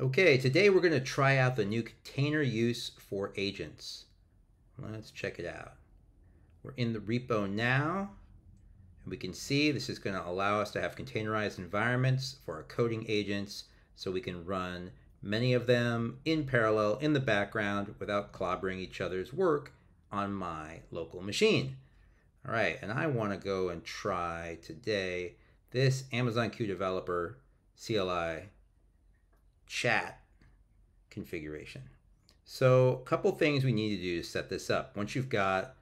Okay, today we're going to try out the new container use for agents. Let's check it out. We're in the repo now, and we can see this is going to allow us to have containerized environments for our coding agents so we can run many of them in parallel in the background without clobbering each other's work on my local machine. All right, and I want to go and try today this Amazon Q Developer CLI chat configuration. So a couple things we need to do to set this up. Once you've got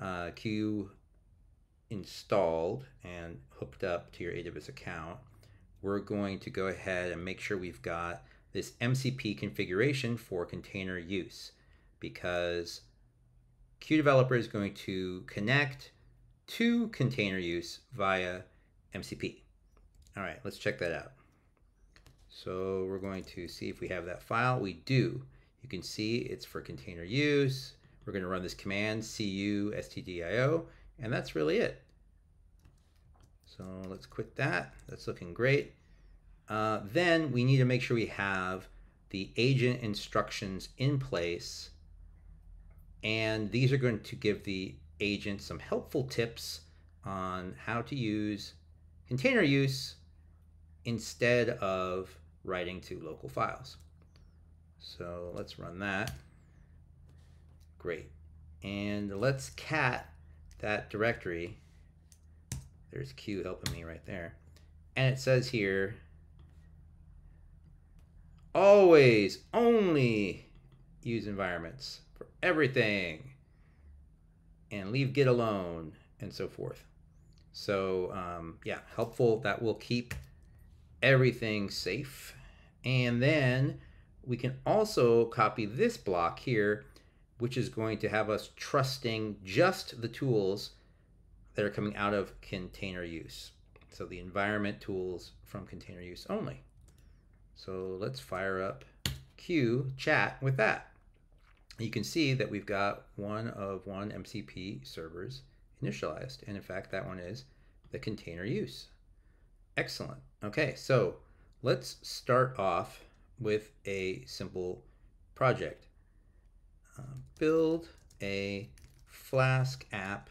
uh, Q installed and hooked up to your AWS account, we're going to go ahead and make sure we've got this MCP configuration for container use because Q Developer is going to connect to container use via MCP. All right, let's check that out. So we're going to see if we have that file. We do. You can see it's for container use. We're going to run this command cu stdio, and that's really it. So let's quit that. That's looking great. Uh, then we need to make sure we have the agent instructions in place. And these are going to give the agent some helpful tips on how to use container use instead of writing to local files. So let's run that. Great. And let's cat that directory. There's Q helping me right there. And it says here, always, only use environments for everything and leave Git alone and so forth. So um, yeah, helpful. That will keep everything safe. And then we can also copy this block here, which is going to have us trusting just the tools that are coming out of container use. So the environment tools from container use only. So let's fire up Q chat with that. You can see that we've got one of one MCP servers initialized. And in fact, that one is the container use. Excellent. Okay, so let's start off with a simple project. Uh, build a Flask app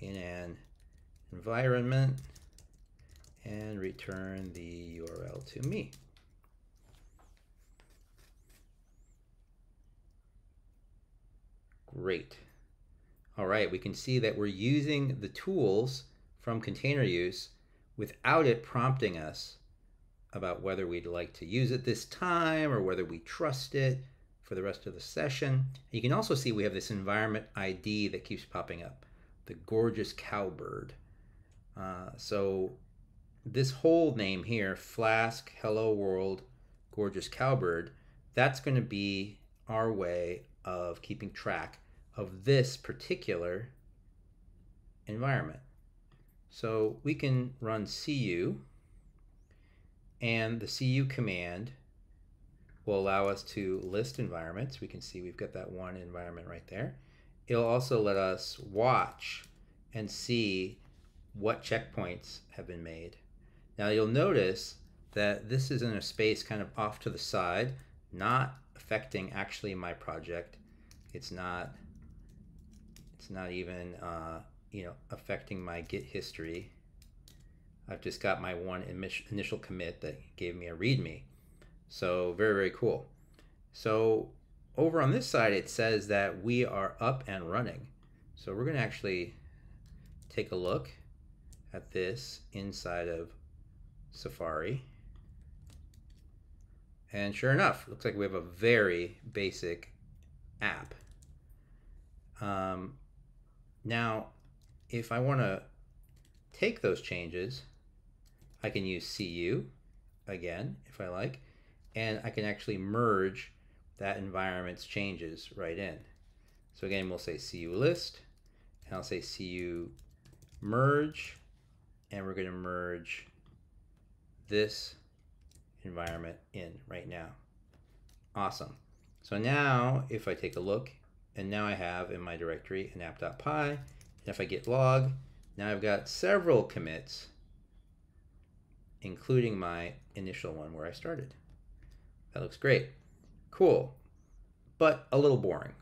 in an environment and return the URL to me. Great. All right, we can see that we're using the tools from container use without it prompting us about whether we'd like to use it this time or whether we trust it for the rest of the session. You can also see we have this environment ID that keeps popping up, the gorgeous cowbird. Uh, so this whole name here, Flask Hello World Gorgeous Cowbird, that's going to be our way of keeping track of this particular environment. So we can run cu, and the cu command will allow us to list environments. We can see we've got that one environment right there. It'll also let us watch and see what checkpoints have been made. Now you'll notice that this is in a space kind of off to the side, not affecting actually my project. It's not, it's not even uh, you know, affecting my Git history. I've just got my one initial commit that gave me a README. So very, very cool. So over on this side, it says that we are up and running. So we're going to actually take a look at this inside of Safari. And sure enough, looks like we have a very basic app. Um, now, if I want to take those changes, I can use CU again, if I like, and I can actually merge that environment's changes right in. So again, we'll say CU list, and I'll say CU merge, and we're going to merge this environment in right now. Awesome. So now if I take a look, and now I have in my directory an app.py, if I git log, now I've got several commits, including my initial one where I started. That looks great. Cool, but a little boring.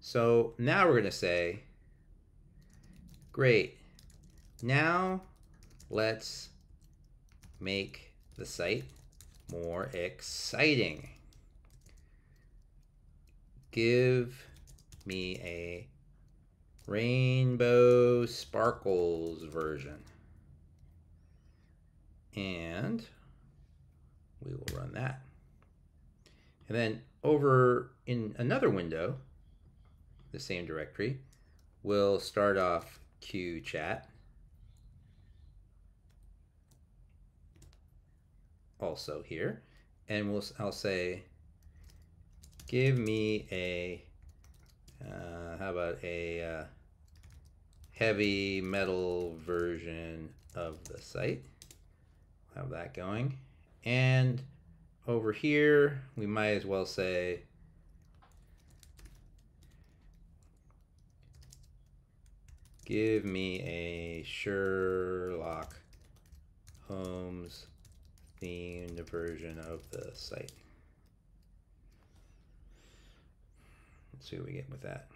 So now we're going to say, great. Now let's make the site more exciting. Give me a rainbow sparkles version. And we will run that. And then over in another window, the same directory, we'll start off QChat. Also here, and we'll I'll say, give me a uh, how about a uh, heavy metal version of the site? Have that going. And over here, we might as well say give me a Sherlock Holmes themed version of the site. See what we get with that.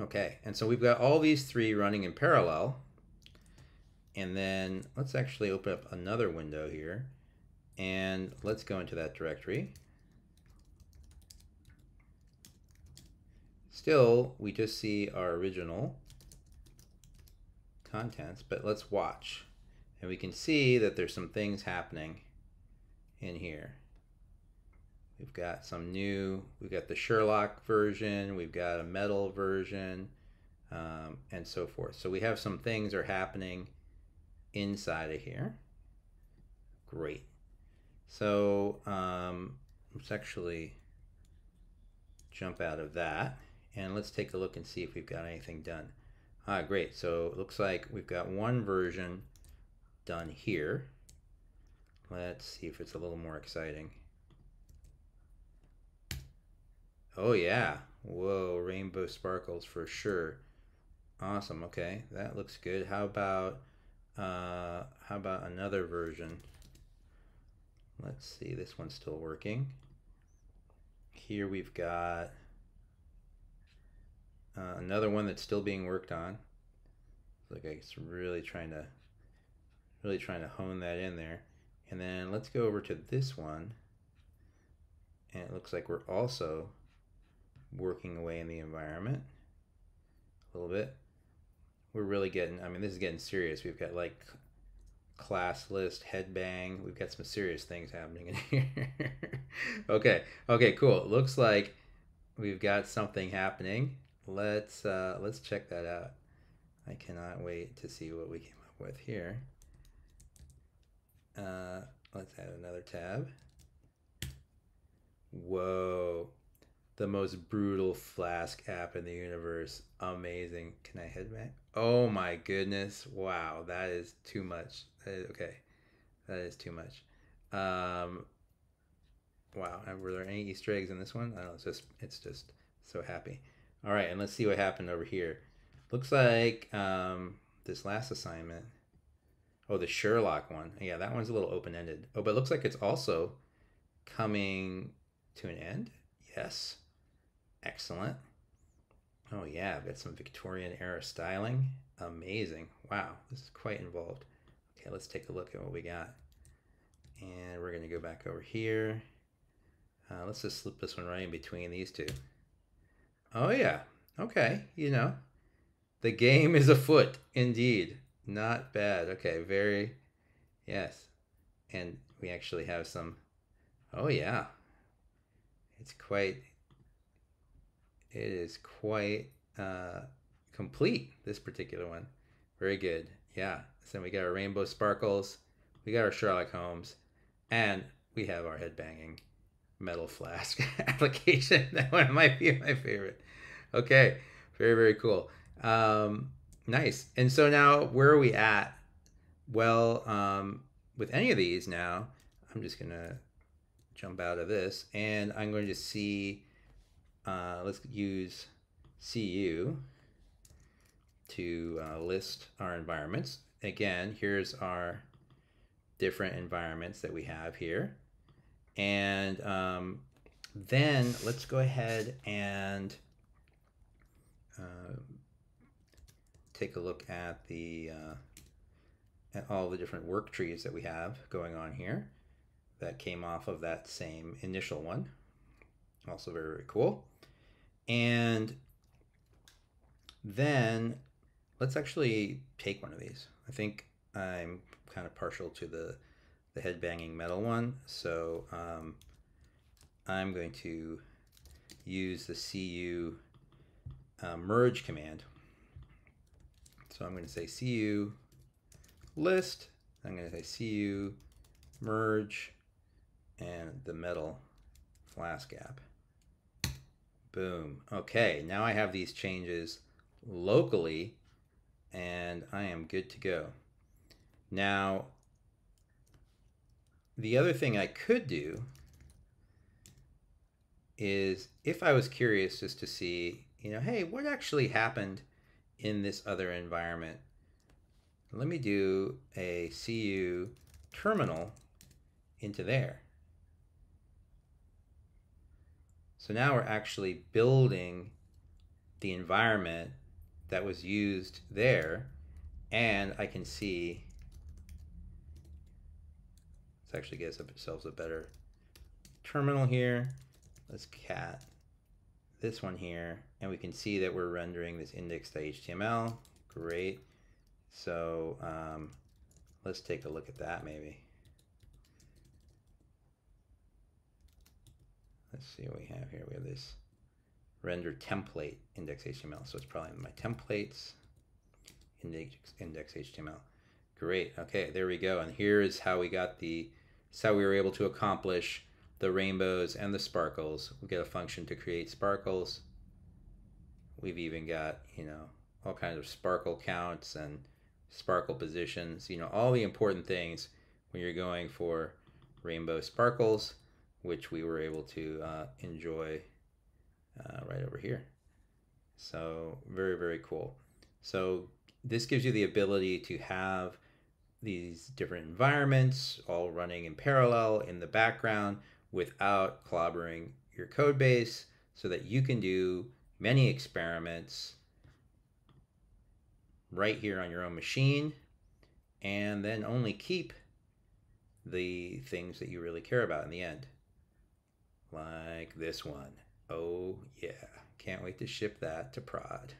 Okay, and so we've got all these three running in parallel. And then let's actually open up another window here and let's go into that directory. Still, we just see our original contents, but let's watch. And we can see that there's some things happening in here. We've got some new, we've got the Sherlock version, we've got a metal version, um, and so forth. So we have some things are happening inside of here. Great. So um, let's actually jump out of that and let's take a look and see if we've got anything done. Ah, great. So it looks like we've got one version done here. Let's see if it's a little more exciting. Oh yeah. Whoa, rainbow sparkles for sure. Awesome. Okay, that looks good. How about uh, how about another version? Let's see. This one's still working. Here we've got uh, another one that's still being worked on. Look, like it's really trying to really trying to hone that in there. And then let's go over to this one. And it looks like we're also working away in the environment a little bit. We're really getting, I mean, this is getting serious. We've got like class list, headbang. We've got some serious things happening in here. okay, okay, cool. looks like we've got something happening. Let's uh, let's check that out. I cannot wait to see what we came up with here. Uh, let's add another tab. Whoa, the most brutal Flask app in the universe. Amazing. Can I head back? Oh my goodness. Wow, that is too much. Okay, that is too much. Um, wow, were there any Easter eggs in this one? I don't know. It's just, it's just so happy. All right, and let's see what happened over here. Looks like um, this last assignment. Oh, the Sherlock one. Yeah, that one's a little open-ended. Oh, but it looks like it's also coming to an end. Yes. Excellent. Oh yeah, I've got some Victorian era styling. Amazing. Wow, this is quite involved. Okay, let's take a look at what we got. And we're gonna go back over here. Uh, let's just slip this one right in between these two. Oh yeah, okay, you know. The game is afoot, indeed. Not bad. Okay, very, yes. And we actually have some, oh yeah. It's quite it is quite uh, complete, this particular one. Very good. Yeah. So we got our rainbow sparkles, we got our Sherlock Holmes, and we have our headbanging metal flask application. That one might be my favorite. Okay. Very, very cool. Um, nice. And so now where are we at? Well, um, with any of these now, I'm just going to jump out of this and I'm going to see uh, let's use CU to uh, list our environments. Again, here's our different environments that we have here. And um, then let's go ahead and uh, take a look at the uh, at all the different work trees that we have going on here that came off of that same initial one. Also very, very cool. And then let's actually take one of these. I think I'm kind of partial to the, the head banging metal one. So um, I'm going to use the CU uh, merge command. So I'm going to say CU list. I'm going to say CU merge and the metal flask gap. Boom. Okay, now I have these changes locally and I am good to go. Now, the other thing I could do is if I was curious just to see, you know, hey, what actually happened in this other environment? Let me do a CU terminal into there. So now we're actually building the environment that was used there and I can see let's actually get ourselves a better terminal here. Let's cat this one here and we can see that we're rendering this index.html great. So um, let's take a look at that maybe let's see what we have here we have this render template index HTML. So it's probably my templates index, index HTML. Great. Okay, there we go. And here is how we got the, it's how we were able to accomplish the rainbows and the sparkles. We get a function to create sparkles. We've even got, you know, all kinds of sparkle counts and sparkle positions, you know, all the important things when you're going for rainbow sparkles, which we were able to uh, enjoy uh, right over here. So very, very cool. So this gives you the ability to have these different environments all running in parallel in the background without clobbering your code base so that you can do many experiments right here on your own machine and then only keep the things that you really care about in the end like this one. Oh, yeah. Can't wait to ship that to prod.